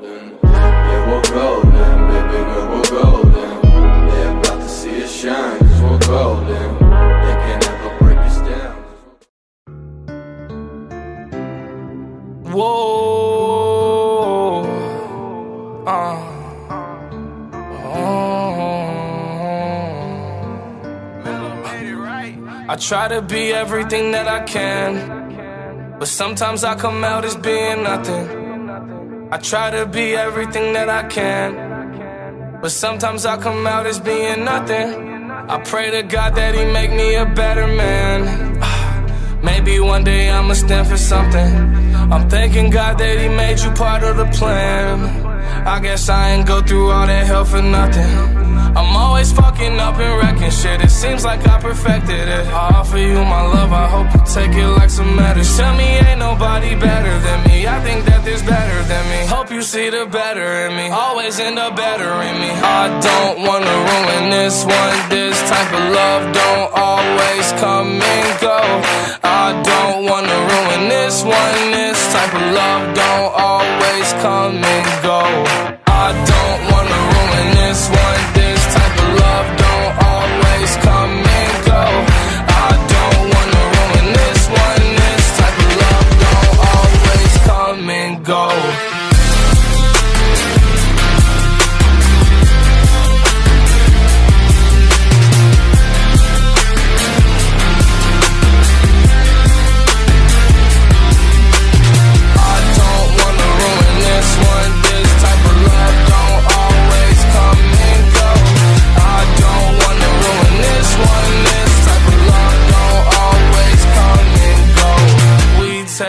golden. Yeah, we're golden, baby girl, we're golden. They're about to see us shine, cause we're golden. They can't ever break us down. Whoa. Uh. I try to be everything that I can, but sometimes I come out as being nothing. I try to be everything that I can, but sometimes I come out as being nothing. I pray to God that He make me a better man. Maybe one day I'ma stand for something. I'm thanking God that He made you part of the plan. I guess I ain't go through all that hell for nothing. I'm always fucking up and wrecking shit. It seems like I perfected it. I offer you my love, I hope you take it like some medicine. Tell me ain't nobody better you see the better in me. Always end up better in me. I don't wanna ruin this one. This type of love don't always come and go.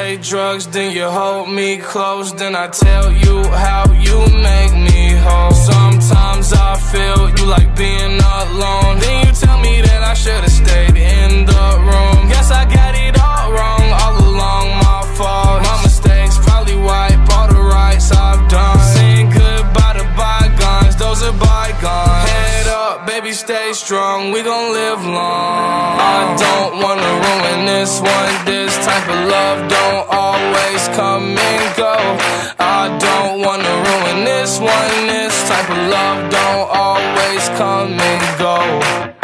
Take drugs, then you hold me close, then I tell you how you make me whole. Sometimes I feel you like being alone. Then you tell me that I should've stayed in the room. Guess I got it all wrong all along, my fault. My mistakes probably wipe all the rights I've done. Saying goodbye to bygones, those are bygones. Head up, baby, stay strong. We gon' live long. I don't wanna this one. This type of love don't always come and go. I don't wanna ruin this one. This type of love don't always come and go.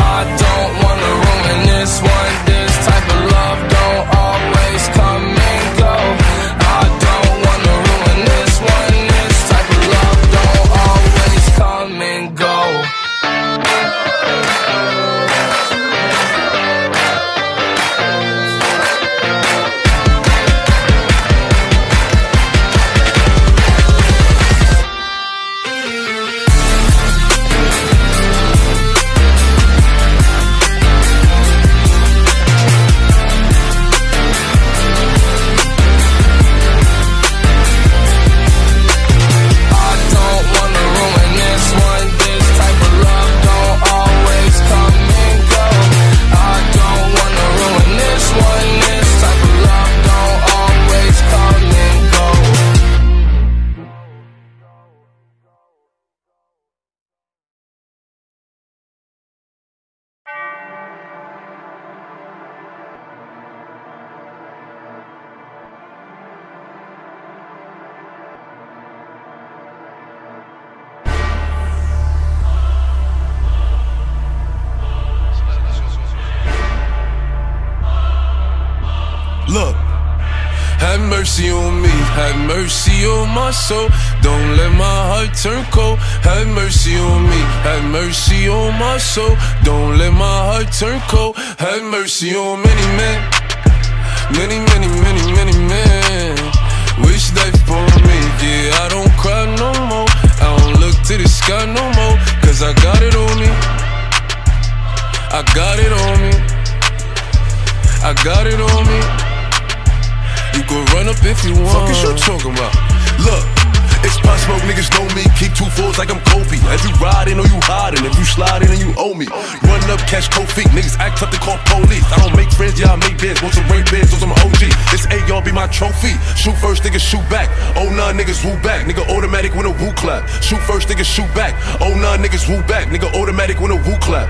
Have mercy on me, have mercy on my soul. Don't let my heart turn cold. Have mercy on me, have mercy on my soul. Don't let my heart turn cold. Have mercy on many men, many, many, many, many men. Wish they for me, yeah. I don't cry no more. I don't look to the sky no more, cause I got it on me. I got it on me. I got it on me. You can run up if you want. Fuck is you talking about? Look, it's possible niggas know me, keep two fours like I'm Kobe. If you riding or you hiding, if you sliding and you owe me. Run up, catch feet. Niggas act up, they call police. I don't make friends, I make bids. Want some rain bids, want some OG. This AR be my trophy. Shoot first, niggas shoot back. Oh, nah, niggas woo back. Nigga automatic when a woo clap. Shoot first, niggas shoot back. Oh, nah, niggas woo back. Nigga automatic when a woo clap.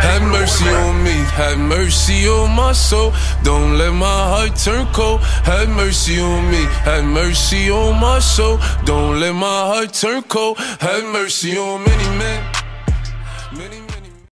Have mercy on me, have mercy on my soul. Don't let my heart turn cold. Have mercy on me, have mercy on my soul. Don't let my heart turn cold. Have mercy on many men.